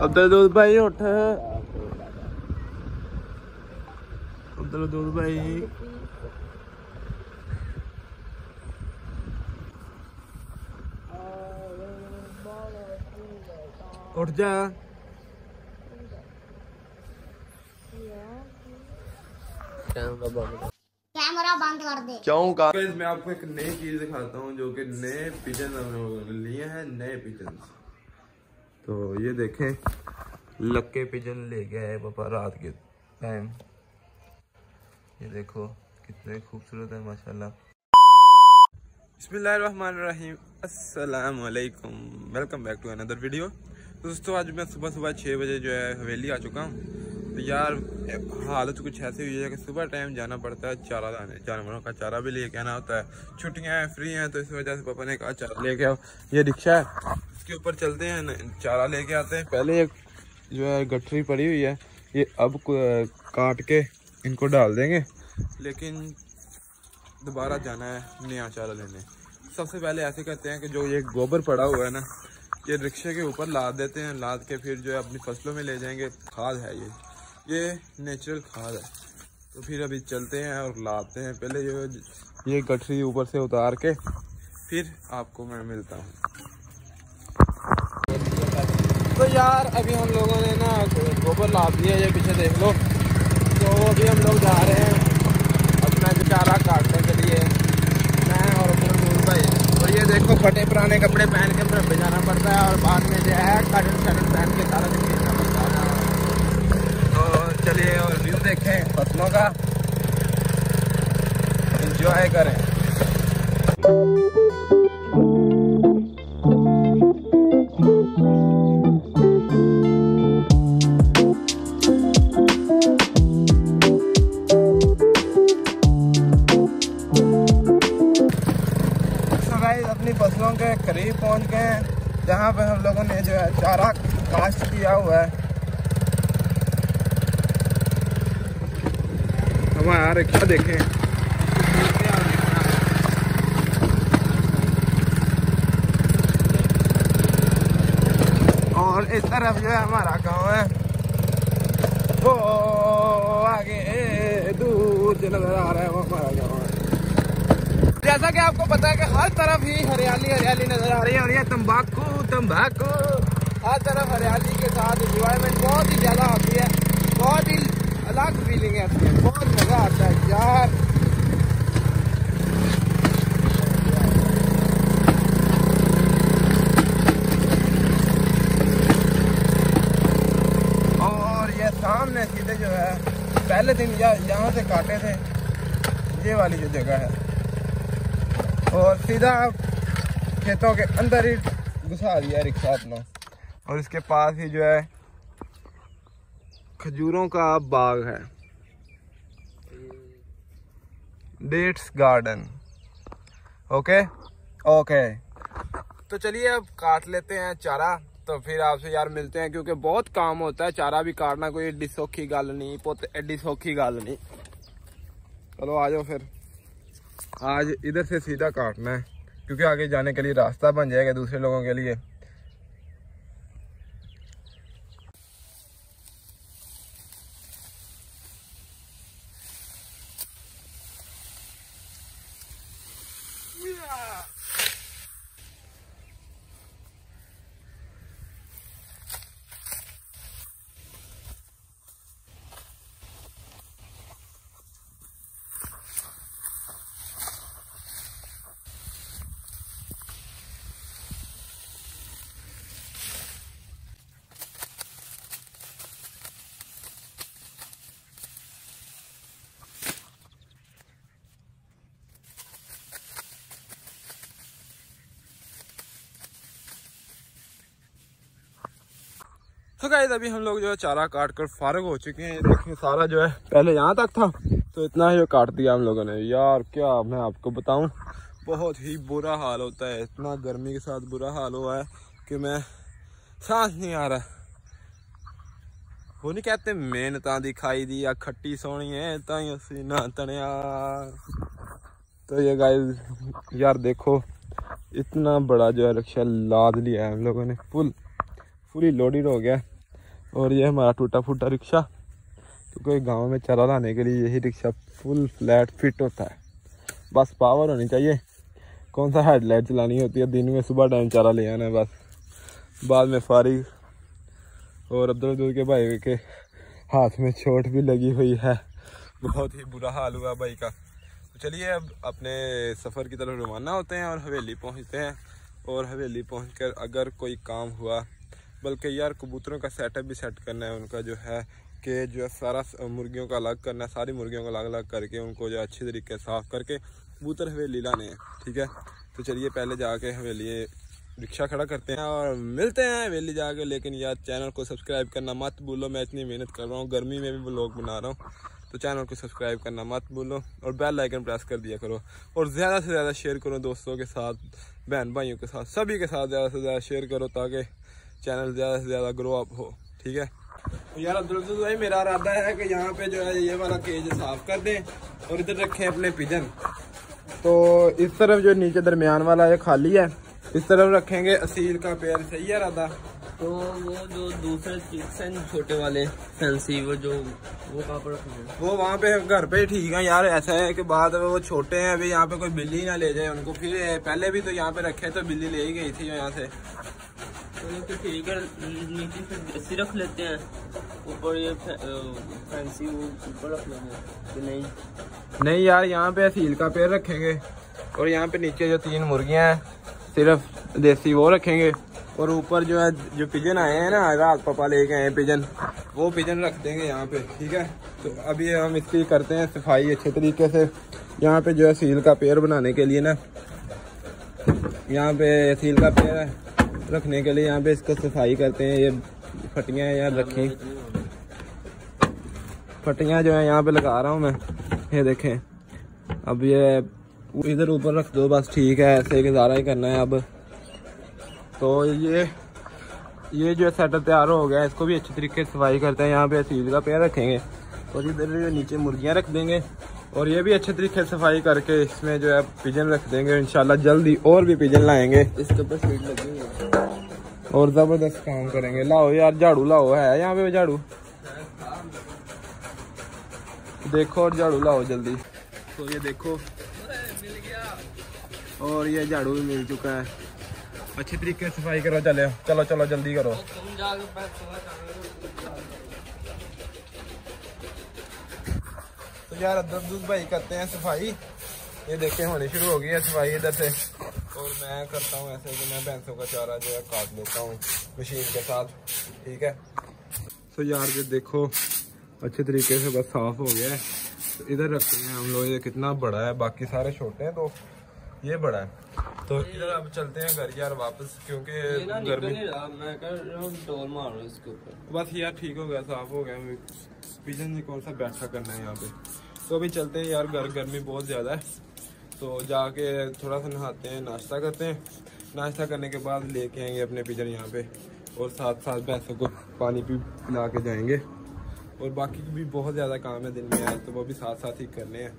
अब्दुल दूध भाई उठ। अब्दुल दूध भाई। उठ जा। कैमरा बंद कर दे। क्यों का? मैं आपको एक नई चीज़ दिखाता हूँ जो कि नए पिजन लिए हैं नए पिजन तो ये देखें, लक्के पिजन ले गया है पापा रात के टाइम ये देखो, कितने खूबसूरत है, माशाल्लाह। अस्सलाम वालेकुम welcome back to another video. दोस्तों, आज मैं सुबह सुबह छः बजे जो है हवेली आ चुका हूँ। तो यार, हालत कुछ ऐसी हुई है कि सुबह टाइम जाना पड़ता है, चारा लाने, जानवरों का चारा भी लेके आना होता है। छुट्टियाँ हैं फ्री हैं तो इस वजह से पापा ने कहा, चारा लेके आओ। ये रिक्शा है, इसके ऊपर चलते हैं चारा लेके आते हैं। पहले एक जो है, गठरी पड़ी हुई है, ये अब काट के इनको डाल देंगे। लेकिन दोबारा जाना है, नया चारा लेने। सबसे पहले ऐसे करते हैं कि जो ये गोबर पड़ा हुआ है ना, ये रिक्शे के ऊपर लाद देते हैं, लाद के फिर जो है अपनी फ़सलों में ले जाएँगे। खाद है ये। ये नेचुरल खाद है। तो फिर अभी चलते हैं और लाते हैं। पहले जो ये गठरी ऊपर से उतार के, फिर आपको मैं मिलता हूँ। तो यार, अभी हम लोगों ने ना गोबर लाद दिया ये पीछे देख लो। तो अभी हम लोग जा रहे हैं अपना चारा काटने के लिए। मैं और अपना भाई। और ये देखो फटे पुराने कपड़े पहन के जाना पड़ता है और बाद में जो है कटन शटन पहन के सारा दिन खेलना पड़ता है तो चलिए और व्यू देखें फ़सलों का इंजॉय करें। अपनी फ़सलों के करीब पहुँच गए हैं, जहाँ पे हम लोगों ने जो है चारा कास्ट किया हुआ है। हमारा रिक्शा देखें? और इस तरफ़ जो है हमारा गाँव है। वो आगे दूर नज़र आ रहा है, वो हमारा गाँव है। जैसा कि आपको पता है कि हर तरफ़ ही हरियाली हरियाली नज़र आ रही है और ये तंबाकू तंबाकू। हर तरफ़ हरियाली के साथ इंजॉयमेंट बहुत ही ज़्यादा होती है। बहुत ही अलग फीलिंग है बहुत मज़ा आता है यार और ये सीधे जो है, पहले दिन यहाँ से काटे थे। ये वाली जो जगह है। और सीधा खेतों के अंदर ही घुसा दिया रिक्शा अपना। और इसके पास ही जो है, खजूरों का बाग है। Dates garden. ओके? ओके। तो चलिए अब काट लेते हैं चारा। तो फिर आपसे यार मिलते हैं, क्योंकि बहुत काम होता है, चारा भी काटना, कोई एडी सौखी गल नहीं, पुत एडी सौखी गल नहीं। चलो, आ जाओ फिर। आज इधर से सीधा काटना है, क्योंकि आगे जाने के लिए रास्ता बन जाएगा दूसरे लोगों के लिए। तो गाइस अभी हम लोग जो है चारा काट कर फारग हो चुके हैं। देखिए, सारा जो है पहले यहाँ तक था तो इतना ही जो काट दिया हम लोगों ने। यार, क्या मैं आपको बताऊँ, बहुत ही बुरा हाल होता है। इतना गर्मी के साथ बुरा हाल हुआ है कि मैं सांस नहीं आ रहा। वो नहीं कहते मेहनत दिखाई दी, या खट्टी सोनी है, ताई ना तनिया तो ये गाइस यार देखो, इतना बड़ा जो है रक्षा लाद लिया है हम लोगों ने, फुल। फुली लोडेड हो गया और ये हमारा टूटा फूटा रिक्शा, क्योंकि गाँव में चला लाने के लिए यही रिक्शा फुल फ्लैट फिट होता है। बस पावर होनी चाहिए। कौन सा हेडलाइट चलानी होती है? दिन में सुबह टाइम चारा ले आना है बस। बाद में फारिग और अब्दुल अब्दुल के भाई के हाथ में चोट भी लगी हुई है। बहुत ही बुरा हाल हुआ भाई का। तो चलिए अब अपने सफ़र की तरफ़ रवाना होते हैं और हवेली पहुँचते हैं। और हवेली पहुंचकर अगर कोई काम हुआ बल्कि यार कबूतरों का सेटअप भी सेट करना है, उनका जो है कि जो है सारा मुर्गियों का अलग करना है, सारी मुर्गियों को अलग अलग करके उनको जो अच्छे तरीके से साफ़ करके कबूतर हवेली लाने हैं ठीक है? तो चलिए पहले जाके हवेली रिक्शा खड़ा करते हैं और मिलते हैं हवेली जाके, लेकिन यार चैनल को सब्सक्राइब करना मत भूलो, मैं इतनी मेहनत कर रहा हूँ, गर्मी में भी ब्लॉग बना रहा हूँ तो चैनल को सब्सक्राइब करना मत भूलो और बेल आइकन प्रेस कर दिया करो और ज़्यादा से ज़्यादा शेयर करो दोस्तों के साथ, बहन भाइयों के साथ, सभी के साथ ज़्यादा से ज़्यादा शेयर करो ताकि चैनल ज़्यादा से ज़्यादा ग्रो अप हो ठीक है? तो यार अब्दुल भाई मेरा इरादा है कि यहाँ पे जो है ये वाला केज साफ़ कर दें और इधर रखें अपने पिजन तो इस तरफ़ जो नीचे दरमियान वाला है खाली है इस तरफ़ रखेंगे असील का पेड़ सही है इरादा? तो वो जो दूसरे हैं छोटे वाले फैंसी वो जो वो कहाँ पर रखेंगे? वो वहाँ पे घर पे ठीक है यार ऐसा है कि बाद में वो छोटे हैं अभी यहाँ पे कोई बिल्ली ना ले जाए उनको। फिर पहले भी तो यहाँ पे रखे तो बिल्ली ले ही गई थी यहाँ से। तो है देसी रख लेते हैं। ऊपर ये फैंसी वो ऊपर रख लेंगे। कि नहीं? नहीं यार, यहाँ पे असील का पेड़ रखेंगे और यहाँ पे नीचे जो तीन मुर्गियाँ हैं, सिर्फ़ देसी वो रखेंगे और ऊपर जो है, जो पिजन आए हैं ना रात पापा लेके आए पिजन वो पिजन रख देंगे यहाँ पे, ठीक है? तो अभी हम इसकी करते हैं सफ़ाई अच्छे तरीके से। यहाँ पे जो है, सील का पेड़ बनाने के लिए ना, यहाँ पे सील का पेड़ है। रखने के लिए यहाँ पे इसको सफ़ाई करते हैं, ये फटियाँ यार रखी। फटियाँ जो है यहाँ पे लगा रहा हूँ मैं, ये देखें। अब ये इधर ऊपर रख दो, बस ठीक है, ऐसे गुजारा ही करना है अब। तो ये ये जो है सेटअप तैयार हो गया इसको भी अच्छे तरीके से सफ़ाई करते हैं। यहाँ पे सील का पेड़ रखेंगे और इधर जो नीचे मुर्गियाँ रख देंगे और ये भी अच्छे तरीके से सफ़ाई करके इसमें जो है पिजन रख देंगे। इंशाल्लाह जल्दी और भी पिजन लाएँगे। इसके ऊपर सीट लगेगी। और ज़बरदस्त काम करेंगे। लाओ यार, झाड़ू लाओ, है यहाँ पे झाड़ू? देखो और झाड़ू लाओ जल्दी। तो ये देखो, और ये झाड़ू भी मिल चुका है। अच्छी तरीके से सफ़ाई करो, चले। चलो चलो, जल्दी करो। तो यार अब्दुल भाई करते हैं सफ़ाई। ये देखे होनी शुरू हो गई है सफ़ाई इधर से। और मैं करता हूँ ऐसे कि मैं भैंसों का चारा जो है काट लेता हूँ मशीन के साथ ठीक है? तो यार ये देखो अच्छे तरीके से बस साफ़ हो गया है। तो इधर रखते हैं हम लोग ये कितना बड़ा है बाकी सारे छोटे हैं तो ये बड़ा है। तो इधर अब चलते हैं घर यार वापस क्योंकि गर्मी मैं कर रहा मारो इसके ऊपर। बस यार ठीक हो गया साफ़ हो गया। पिजन कौन सा बैठा करना है यहाँ पे? तो अभी चलते हैं यार घर गर्मी बहुत ज़्यादा है। तो जाके थोड़ा सा नहाते हैं नाश्ता करते हैं। नाश्ता करने के बाद लेके आएँगे अपने पिजन यहाँ पे और साथ साथ भैंसों को पानी भी पिला के जाएँगे। और बाकी भी बहुत ज़्यादा काम है दिन में आज तो वो भी साथ साथ ही करने हैं।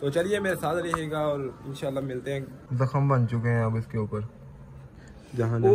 तो चलिए मेरे साथ रहिएगा और इंशाल्लाह मिलते हैं। जख्म बन चुके हैं अब इसके ऊपर। जहाँ जहाँ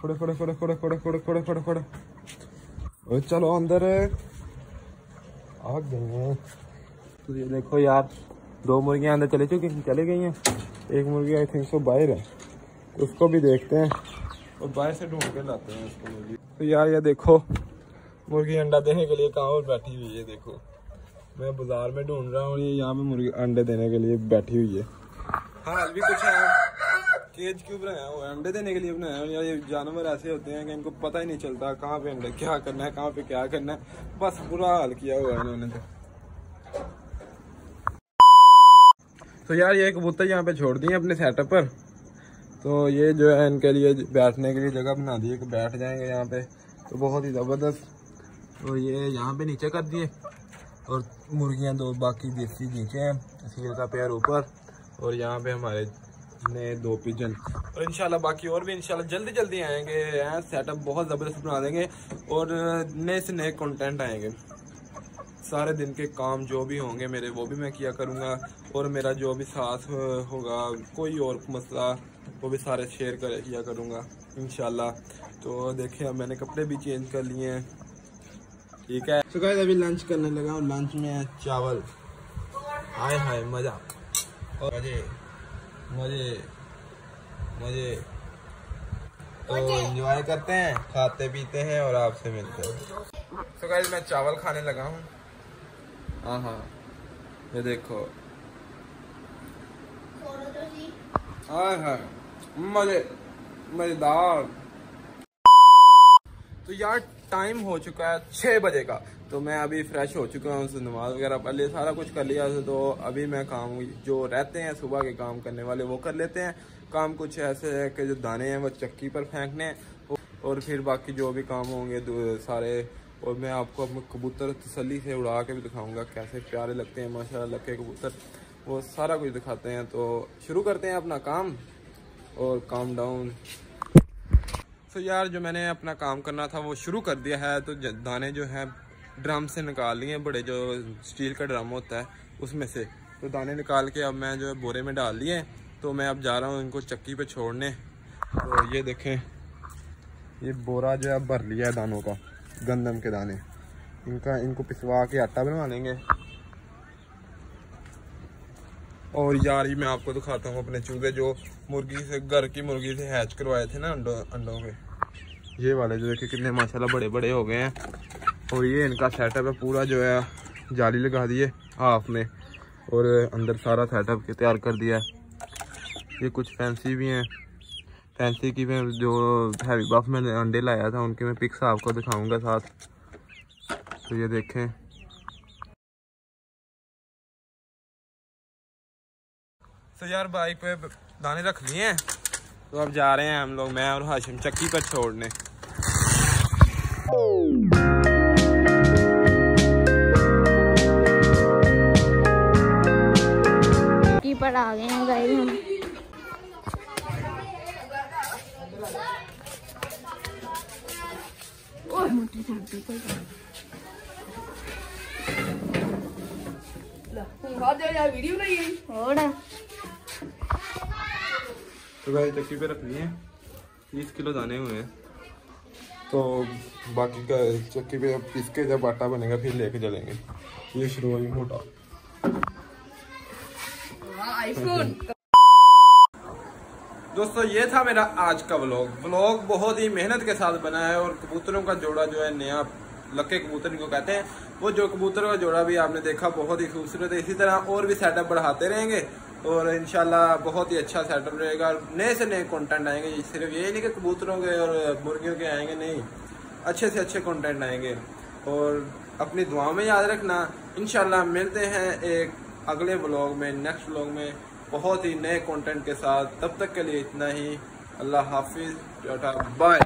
खुडे खुडे खुडे खुडे खुडे खुडे खुडे खुडे खुडे। चलो अंदर आ गए तो ये देखो यार, दो मुर्गियाँ अंदर चले चुकी चले गई हैं। एक मुर्गी आई थिंक सो बाहर है। उसको भी देखते हैं। और बाहर से ढूंढ के लाते हैं उसको मुर्गी। तो यार, ये देखो, मुर्गी अंडा देने के लिए कहाँ पर बैठी हुई है, देखो। मैं बाज़ार में ढूंढ रहा हूँ, ये यहाँ पे मुर्गी अंडे देने के लिए बैठी हुई है। हाँ भी कुछ है। केज क्यों बनाया? है अंडे देने के लिए बनाया हुआ ये जानवर ऐसे होते हैं कि इनको पता ही नहीं चलता कहाँ पे अंडे, क्या करना है, कहाँ पे क्या करना है। बस बुरा हाल किया हुआ है इन्होंने तो। तो यार, ये कबूतर यहाँ पे छोड़ दिए अपने सेटअप पर। तो ये जो है, इनके लिए बैठने के लिए जगह बना दी है बैठ जाएँगे यहाँ पे। तो बहुत ही ज़बरदस्त। तो ये यहाँ पे नीचे कर दिए। और मुर्गियाँ दो, बाकी देसी नीचे हैं। सील का पैर ऊपर। और यहाँ पे हमारे नए दो पिजन और इंशाल्लाह बाकी और भी इंशाल्लाह जल्दी जल्दी आएँगे सेटअप बहुत ज़बरदस्त बना देंगे और नए से नए कंटेंट आएँगे। सारे दिन के काम जो भी होंगे मेरे, वो भी मैं किया करूँगा और मेरा जो भी साथ होगा, कोई और मसला, वो भी सारे शेयर कर, किया करूँगा इन तो देखें अब मैंने कपड़े भी चेंज कर लिए हैं। ठीक है। तो गाइस अभी लंच करने लगा और लंच में चावल। हाय हाय, मज़ा। और मज़े मज़े तो एंजॉय करते हैं खाते पीते हैं और आपसे मिलते हैं। तो गाइस मैं चावल खाने लगा हूँ। हाँ हाँ। ये देखो। हाँ हाँ मज़े मज़ेदार। तो यार टाइम हो चुका है छः बजे का। तो मैं अभी फ्रेश हो चुका हूँ नमाज़ वगैरह पहले सारा कुछ कर लिया तो अभी मैं काम जो रहते हैं, सुबह के काम करने वाले, वो कर लेते हैं। काम कुछ ऐसे है कि जो दाने हैं, वो चक्की पर फेंकने हैं और फिर बाकी जो भी काम होंगे सारे, और मैं आपको अपने कबूतर तसली से उड़ा के भी दिखाऊँगा, कैसे प्यारे लगते हैं माशा लगे कबूतर, वो सारा कुछ दिखाते हैं। तो शुरू करते हैं अपना काम, और काम डाउन तो यार, जो मैंने अपना काम करना था, वो शुरू कर दिया है तो दाने जो है ड्रम से निकाल लिए बड़े जो स्टील का ड्रम होता है, उसमें से। तो दाने निकाल के अब मैं जो है बोरे में डाल लिए तो मैं अब जा रहा हूँ इनको चक्की पे छोड़ने। तो ये देखें, ये बोरा जो है भर लिया है दानों का, गंदम के दाने। इनका, इनको पिसवा के आटा बनवा लेंगे और यार ही मैं आपको दिखाता हूँ अपने चूजे जो मुर्गी से, घर की मुर्गी से हैच करवाए थे ना अंडों अंडों के ये वाले जो देखिए कितने माशाल्लाह बड़े बड़े हो गए हैं। और ये इनका सेटअप है, पूरा जो है, जाली लगा दिए हाफ़ में। और अंदर सारा सेटअप के तैयार कर दिया है। ये कुछ फैंसी भी हैं। फैंसी की मैं जो हैवी बफ मैंने अंडे लाया था, उनके मैं पिक्स आपको दिखाऊँगा साथ। तो ये देखें। तो यार बाइक पे दाने रख लिए हैं। तो अब जा रहे हैं हम लोग, मैं और हाशिम चक्की पर छोड़ने। पर आ गए हैं गाइस हम। तो भाई चक्की पे रखनी है। तीस किलो दाने हुए हैं। तो बाकी का चक्की पे अब इसके जब आटा बनेगा फिर लेके चलेंगे। ये शुरू हुई मोटा। आईफोन। दोस्तों, ये था मेरा आज का व्लॉग व्लॉग बहुत ही मेहनत के साथ बना है और कबूतरों का जोड़ा जो है नया, लक्के कबूतर इनको कहते हैं। वो जो कबूतर का जोड़ा भी आपने देखा, बहुत ही खूबसूरत है। इसी तरह और भी सेटअप बढ़ाते रहेंगे और इनशाला बहुत ही अच्छा सेटअप रहेगा नए से नए कंटेंट आएँगे। सिर्फ़ ये नहीं कि कबूतरों के और मुर्गियों के आएँगे, नहीं। अच्छे से अच्छे कंटेंट आएँगे। और अपनी दुआ में याद रखना। इनशाला मिलते हैं एक अगले ब्लॉग में नेक्स्ट ब्लॉग में बहुत ही नए कंटेंट के साथ, तब तक के लिए इतना ही। अल्लाह हाफिज, टाटा बाय